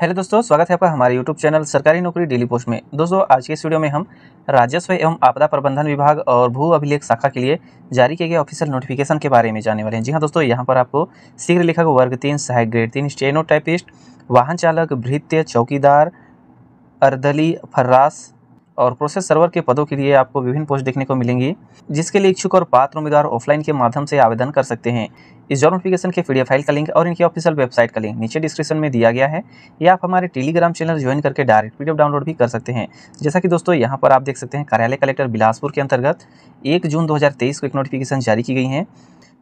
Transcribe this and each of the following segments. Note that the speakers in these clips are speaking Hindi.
हेलो दोस्तों, स्वागत है आपका हमारे यूट्यूब चैनल सरकारी नौकरी डेली पोस्ट में। दोस्तों, आज के इस वीडियो में हम राजस्व एवं आपदा प्रबंधन विभाग और भू अभिलेख शाखा के लिए जारी किए गए ऑफिशियल नोटिफिकेशन के बारे में जानने वाले हैं। जी हाँ दोस्तों, यहाँ पर आपको शीघ्र लेखक वर्ग तीन, सहायक ग्रेड तीन स्टेनो वाहन चालक, भृत्य, चौकीदार, अर्दली, फर्रास और प्रोसेस सर्वर के पदों के लिए आपको विभिन्न पोस्ट देखने को मिलेंगी, जिसके लिए इच्छुक और पात्र उम्मीदवार ऑफलाइन के माध्यम से आवेदन कर सकते हैं। इस जॉब नोटिफिकेशन के पीडीएफ फ़ाइल का लिंक और इनकी ऑफिशियल वेबसाइट का लिंक नीचे डिस्क्रिप्शन में दिया गया है। या आप हमारे टेलीग्राम चैनल ज्वाइन करके डायरेक्ट पीडीएफ डाउनलोड भी कर सकते हैं। जैसा कि दोस्तों, यहाँ पर आप देख सकते हैं कार्यालय कलेक्टर बिलासपुर के अंतर्गत एक जून दो हज़ार तेईस को एक नोटिफिकेशन जारी की गई है,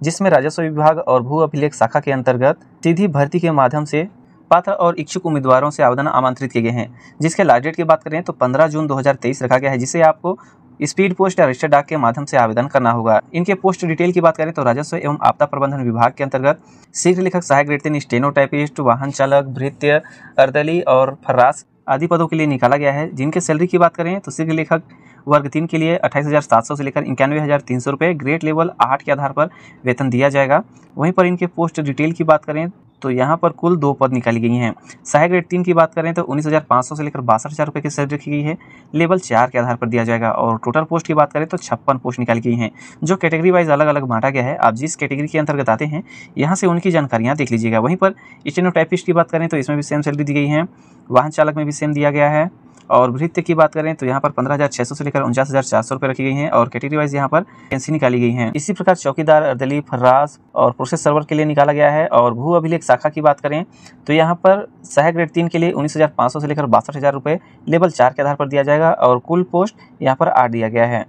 जिसमें राजस्व विभाग और भू अभिलेख शाखा के अंतर्गत सीधी भर्ती के माध्यम से पात्र और इच्छुक उम्मीदवारों से आवेदन आमंत्रित किए गए हैं। जिसके लास्ट डेट की बात करें तो 15 जून 2023 रखा गया है, जिसे आपको स्पीड पोस्ट या रजिस्टर डाक के माध्यम से आवेदन करना होगा। इनके पोस्ट डिटेल की बात करें तो राजस्व एवं आपदा प्रबंधन विभाग के अंतर्गत शीघ्र लेखक, सहायक ग्रेड तीन स्टेनो टाइपिस्ट वाहन चालक, भृत्य, अर्दली और फर्रास आदि पदों के लिए निकाला गया है। जिनके सैलरी की बात करें तो शीघ्र लेखक वर्ग तीन के लिए अट्ठाईस हज़ार सात सौ से लेकर इक्यानवे हज़ार तीन सौ रुपये ग्रेड लेवल आठ के आधार पर वेतन दिया जाएगा। वहीं पर इनके पोस्ट डिटेल की बात करें तो यहाँ पर कुल दो पद निकाली गई हैं। सहायक ग्रेड तीन की बात करें तो उन्नीस हज़ार पाँच सौ से लेकर बासठ हज़ार रुपये की सैलरी रखी गई है। लेवल चार के आधार पर दिया जाएगा और टोटल पोस्ट की बात करें तो छप्पन पोस्ट निकाली गई हैं, जो कैटेगरी वाइज अलग अलग बांटा गया है। आप जिस कैटेगरी के अंतर्गत आते हैं, यहाँ से उनकी जानकारियाँ देख लीजिएगा। वहीं पर स्टेनोटाइपिस्ट की बात करें तो इसमें भी सेम सैलरी दी गई है। वाहन चालक में भी सेम दिया गया है। और वृत्त की बात करें तो यहाँ पर पंद्रह हज़ार छः सौ से लेकर उनचास हज़ार चार सौ रुपये रखी गई है और कैटेगरी वाइज यहाँ पर वैकेंसी निकाली गई है। इसी प्रकार चौकीदार अर्दली फर्राज और प्रोसेस सर्वर के लिए निकाला गया है और भू अभिलेख शाखा की बात करें तो यहाँ पर सहायक ग्रेड तीन के लिए उन्नीस हज़ार पाँच सौ से लेकर बासठ हज़ार रुपये लेवल चार के आधार पर दिया जाएगा और कुल पोस्ट यहाँ पर आठ दिया गया है।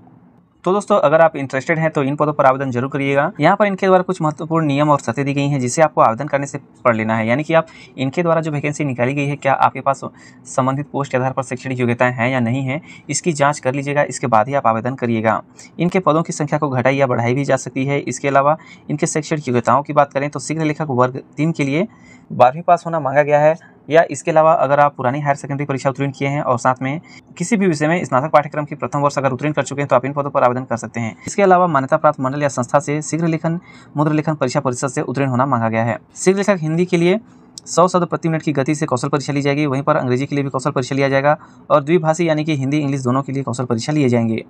तो दोस्तों, अगर आप इंटरेस्टेड हैं तो इन पदों पर आवेदन ज़रूर करिएगा। यहाँ पर इनके द्वारा कुछ महत्वपूर्ण नियम और शर्तें दी गई हैं, जिसे आपको आवेदन करने से पढ़ लेना है। यानी कि आप इनके द्वारा जो वैकेंसी निकाली गई है, क्या आपके पास संबंधित पोस्ट के आधार पर शैक्षणिक योग्यताएँ हैं या नहीं है, इसकी जाँच कर लीजिएगा। इसके बाद ही आप आवेदन करिएगा। इनके पदों की संख्या को घटाई या बढ़ाई भी जा सकती है। इसके अलावा इनके शैक्षणिक योग्यताओं की बात करें तो शीघ्र लेखक वर्ग तीन के लिए बारहवीं पास होना मांगा गया है। या इसके अलावा अगर आप पुरानी हायर सेकेंडरी परीक्षा उत्तीर्ण किए हैं और साथ में किसी भी विषय में स्नातक पाठ्यक्रम की प्रथम वर्ष अगर उत्तीर्ण कर चुके हैं तो आप इन पदों पर आवेदन कर सकते हैं। इसके अलावा मान्यता प्राप्त मंडल या संस्था से शीघ्र लेखन, मुद्र लेखन परीक्षा परिषद से उत्तीर्ण होना मांगा गया है। शीघ्र लेखक हिंदी के लिए सौ शब्द प्रति मिनट की गति से कौशल परीक्षा ली जाएगी। वहीं पर अंग्रेज़ी के लिए भी कौशल परीक्षा लिया जाएगा और द्विभाषी यानी कि हिंदी, इंग्लिश दोनों के लिए कौशल परीक्षा लिए जाएँगे।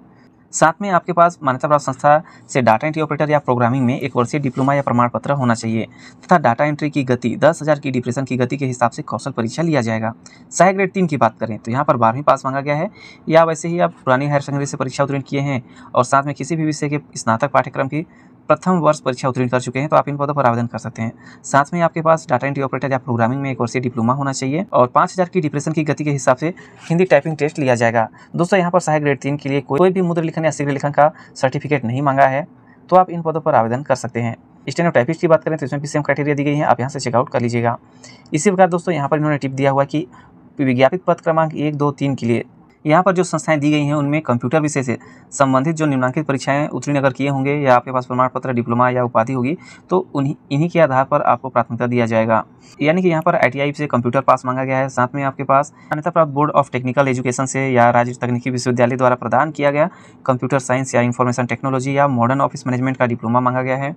साथ में आपके पास मान्यता प्राप्त संस्था से डाटा एंट्री ऑपरेटर या प्रोग्रामिंग में एक वर्षीय डिप्लोमा या प्रमाण पत्र होना चाहिए, तथा डाटा एंट्री की गति, दस हज़ार की डिप्रेशन की गति के हिसाब से कौशल परीक्षा लिया जाएगा। सहायक ग्रेड तीन की बात करें तो यहाँ पर बारहवीं पास मांगा गया है। या वैसे ही आप पुरानी हायर सेकेंडरी से परीक्षा उत्तीर्ण किए हैं, और साथ में किसी भी विषय के स्नातक पाठ्यक्रम की प्रथम वर्ष परीक्षा उत्तीर्ण कर चुके हैं तो आप इन पदों पर आवेदन कर सकते हैं। साथ में आपके पास डाटा एंट्री ऑपरेटर या प्रोग्रामिंग में एक वर्षीय डिप्लोमा होना चाहिए और पाँच हज़ार की डिप्रेशन की गति के हिसाब से हिंदी टाइपिंग टेस्ट लिया जाएगा। दोस्तों, यहाँ पर सहायक ग्रेड तीन के लिए कोई भी मुद्र लिखन या शीघ्र लिखन का सर्टिफिकेट नहीं मांगा है तो आप इन पदों पर आवेदन कर सकते हैं। स्टेनो टाइपिस्ट की बात करें तो इसमें भी सेम क्राइटेरिया दी गई है, आप यहाँ से चेकआउट कर लीजिएगा। इसी प्रकार दोस्तों, यहाँ पर इन्होंने टिप दिया हुआ कि विज्ञापित पद क्रमांक एक दो तीन के लिए यहाँ पर जो संस्थाएँ दी गई हैं, उनमें कंप्यूटर विषय से संबंधित जो निम्नांकित परीक्षाएँ उत्तीर्ण अगर किए होंगे या आपके पास प्रमाण पत्र डिप्लोमा या उपाधि होगी तो उन्हीं, इन्हीं के आधार पर आपको प्राथमिकता दिया जाएगा। यानी कि यहाँ पर आईटीआई से कंप्यूटर पास मांगा गया है। साथ में आपके पास मान्यता प्राप्त बोर्ड ऑफ़ टेक्निकल एजुकेशन से या राज्य तकनीकी विश्वविद्यालय द्वारा प्रदान किया गया कंप्यूटर साइंस या इन्फॉर्मेशन टेक्नोलॉजी या मॉडर्न ऑफ़िस मैनेजमेंट का डिप्लोमा मांगा गया है।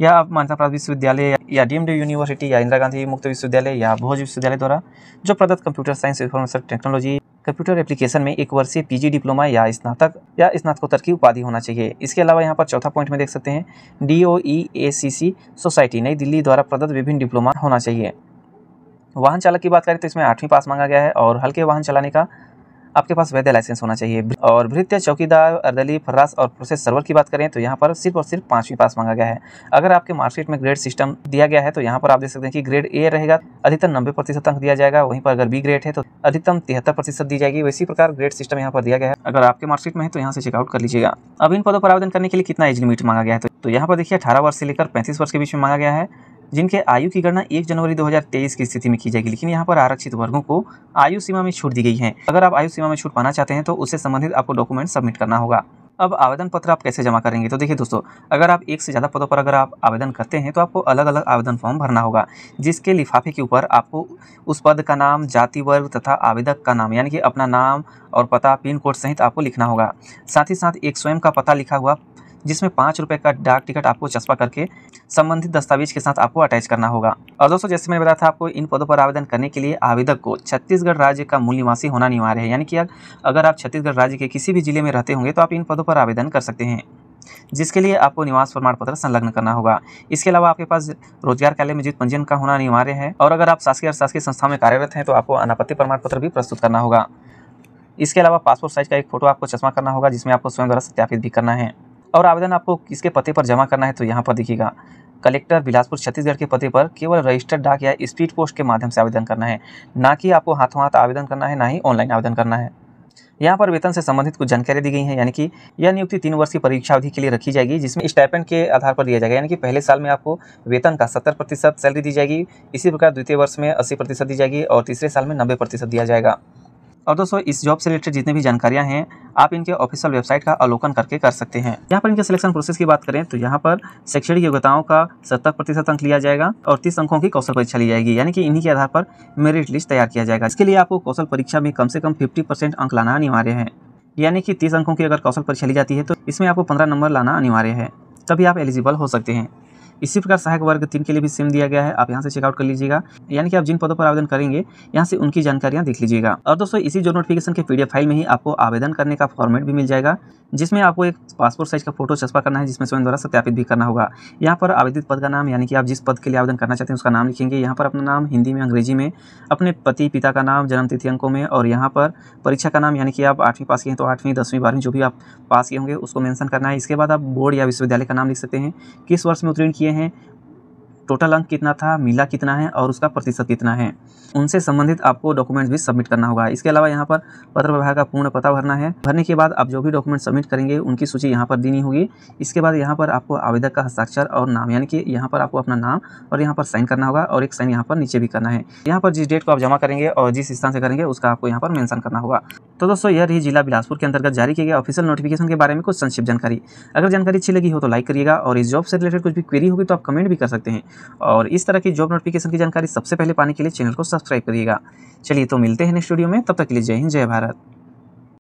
या आप मान्यता प्राप्त विश्वविद्यालय या डीम्ड यूनिवर्सिटी या इंदिरा गांधी मुक्त विश्वविद्यालय या भोज विश्वविद्यालय द्वारा जो प्रदत्त computer science information technology computer application में एक वर्षीय पीजी डिप्लोमा या स्नातक या स्नातकोत्तर की उपाधि होना चाहिए। इसके अलावा यहाँ पर चौथा पॉइंट में देख सकते हैं। डी ओ ई ए सी सी सोसाइटी नई दिल्ली द्वारा प्रदत्त विभिन्न डिप्लोमा होना चाहिए। वाहन चालक की बात करें तो इसमें आठवीं पास मांगा गया है और हल्के वाहन चलाने का आपके पास वैध लाइसेंस होना चाहिए। और भृत्य, चौकीदार, अर्दली, फर्रास और प्रोसेस सर्वर की बात करें तो यहाँ पर सिर्फ़ और सिर्फ़ पाँचवीं पास मांगा गया है। अगर आपके मार्कशीट में ग्रेड सिस्टम दिया गया है तो यहाँ पर आप देख सकते हैं कि ग्रेड ए रहेगा, अधिकतम नब्बे प्रतिशत अंक दिया जाएगा, वहीं पर अगर बी ग्रेड है तो अधिकतम तिहत्तर प्रतिशत दी जाएगी। वैसी प्रकार ग्रेड सिस्टम यहाँ पर दिया गया है। अगर आपके मार्कशीट में है तो यहाँ से चेकआउट कर लीजिएगा। अब इन पदों पर आवेदन करने के लिए कितना एज लिमिट मांगा गया है? तो यहाँ पर देखिए, अठारह वर्ष से लेकर पैंतीस वर्ष के बीच में मांगा गया है। जिनके आयु की गणना 1 जनवरी 2023 की स्थिति में की जाएगी, लेकिन यहाँ पर आरक्षित वर्गों को आयु सीमा में छूट दी गई है। अगर आप आयु सीमा में छूट पाना चाहते हैं तो उससे संबंधित आपको डॉक्यूमेंट सबमिट करना होगा। अब आवेदन पत्र आप कैसे जमा करेंगे? तो देखिए दोस्तों, अगर आप एक से ज़्यादा पदों पर अगर आप आवेदन करते हैं तो आपको अलग अलग आवेदन फॉर्म भरना होगा, जिसके लिफाफे के ऊपर आपको उस पद का नाम, जाति वर्ग तथा आवेदक का नाम, यानी कि अपना नाम और पता, पिन कोड सहित आपको लिखना होगा। साथ ही साथ एक स्वयं का पता लिखा हुआ जिसमें पाँच रुपये का डाक टिकट आपको चस्पा करके संबंधित दस्तावेज़ के साथ आपको अटैच करना होगा। और दोस्तों, जैसे मैंने बताया था आपको, इन पदों पर आवेदन करने के लिए आवेदक को छत्तीसगढ़ राज्य का मूल निवासी होना अनिवार्य है। यानी कि अगर आप छत्तीसगढ़ राज्य के किसी भी ज़िले में रहते होंगे तो आप इन पदों पर आवेदन कर सकते हैं, जिसके लिए आपको निवास प्रमाण पत्र संलग्न करना होगा। इसके अलावा आपके पास रोज़गार कार्य में जित पंजीयन का होना अनिवार्य है, और अगर आप शासकीय और शासकीय संस्था में कार्यरत हैं तो आपको अनापत्ति प्रमाण पत्र भी प्रस्तुत करना होगा। इसके अलावा पासपोर्ट साइज़ का एक फ़ोटो आपको चश्मा करना होगा, जिसमें आपको स्वयं द्वारा सत्यापित भी करना है। और आवेदन आपको किसके पते पर जमा करना है तो यहाँ पर देखिएगा। कलेक्टर बिलासपुर छत्तीसगढ़ के पते पर केवल रजिस्टर्ड डाक या स्पीड पोस्ट के माध्यम से आवेदन करना है। ना कि आपको हाथों हाथ आवेदन करना है, ना ही ऑनलाइन आवेदन करना है। यहाँ पर वेतन से संबंधित कुछ जानकारी दी गई है, यानी कि यह नियुक्ति तीन वर्ष की परीक्षा अवधि के लिए रखी जाएगी, जिसमें स्टाइपेंड के आधार पर दिया जाएगा। यानी कि पहले साल में आपको वेतन का सत्तर प्रतिशत सैलरी दी जाएगी, इसी प्रकार द्वितीय वर्ष में अस्सी प्रतिशत दी जाएगी और तीसरे साल में नब्बे प्रतिशत दिया जाएगा। और दोस्तों, इस जॉब से रिलेटेड जितने भी जानकारियाँ हैं, आप इनके ऑफिशियल वेबसाइट का अवलोकन करके कर सकते हैं। यहाँ पर इनके सिलेक्शन प्रोसेस की बात करें तो यहाँ पर शैक्षणिक योग्यताओं का सत्तर प्रतिशत अंक लिया जाएगा और तीस अंकों की कौशल परीक्षा ली जाएगी, यानी कि इन्हीं के आधार पर मेरिट लिस्ट तैयार किया जाएगा। इसके लिए आपको कौशल परीक्षा में कम से कम फिफ्टी अंक लाना अनिवार्य है, यानी कि तीस अंकों की अगर कौशल परीक्षा ली जाती है तो इसमें आपको पंद्रह नंबर लाना अनिवार्य है। तभी आप एलिजिबल हो सकते हैं। इसी प्रकार सहायक वर्ग तीन के लिए भी सेम दिया गया है। आप यहाँ से चेकआउट कर लीजिएगा। यानी कि आप जिन पदों पर आवेदन करेंगे, यहाँ से उनकी जानकारियाँ देख लीजिएगा। और दोस्तों, इसी जो नोटिफिकेशन के पीडीएफ फ़ाइल में ही आपको आवेदन करने का फॉर्मेट भी मिल जाएगा, जिसमें आपको एक पासपोर्ट साइज़ का फ़ोटो चस्पा करना है, जिसमें स्वयं द्वारा सत्यापित भी करना होगा। यहाँ पर आवेदित पद का नाम, यानी कि आप जिस पद के लिए आवेदन करना चाहते हैं, उसका नाम लिखेंगे। यहाँ पर अपना नाम हिंदी में, अंग्रेज़ी में, अपने पति पिता का नाम, जन्म तिथि अंकों में, और यहाँ पर परीक्षा का नाम, यानी कि आप आठवीं पास किए हैं तो आठवीं, दसवीं, बारहवीं, जो भी आप पास किए होंगे, उसको मेंशन करना है। इसके बाद आप बोर्ड या विश्वविद्यालय का नाम लिख सकते हैं। किस वर्ष में उत्तीर्ण किए हैं। टोटल अंक कितना था, मिला कितना है और उसका प्रतिशत कितना है, उनसे संबंधित आपको डॉक्यूमेंट्स भी सबमिट करना होगा। इसके अलावा यहाँ पर पत्र विभाग का पूर्ण पता भरना है। भरने के बाद आप जो भी डॉक्यूमेंट सबमिट करेंगे, उनकी सूची यहाँ पर देनी होगी। इसके बाद यहाँ पर आपको आवेदक का हस्ताक्षर और नाम, यानी कि यहाँ पर आपको अपना नाम और यहाँ पर साइन करना होगा और एक साइन यहाँ पर नीचे भी करना है। यहाँ पर जिस डेट को आप जमा करेंगे और जिस स्थान से करेंगे, उसका आपको यहाँ पर मैंशन करना होगा। तो दोस्तों, यह रही जिला बिलासपुर के अंतर्गत जारी किए गए ऑफिशियल नोटिफिकेशन के बारे में कुछ संक्षिप्त जानकारी। अगर जानकारी अच्छी लगी हो तो लाइक करिएगा और इस जॉब से रिलेटेड कुछ भी क्वेरी होगी तो आप कमेंट भी कर सकते हैं। और इस तरह की जॉब नोटिफिकेशन की जानकारी सबसे पहले पाने के लिए चैनल को सब्सक्राइब करिएगा। चलिए तो मिलते हैं नेक्स्ट वीडियो में, तब तक के लिए जय हिंद, जय भारत।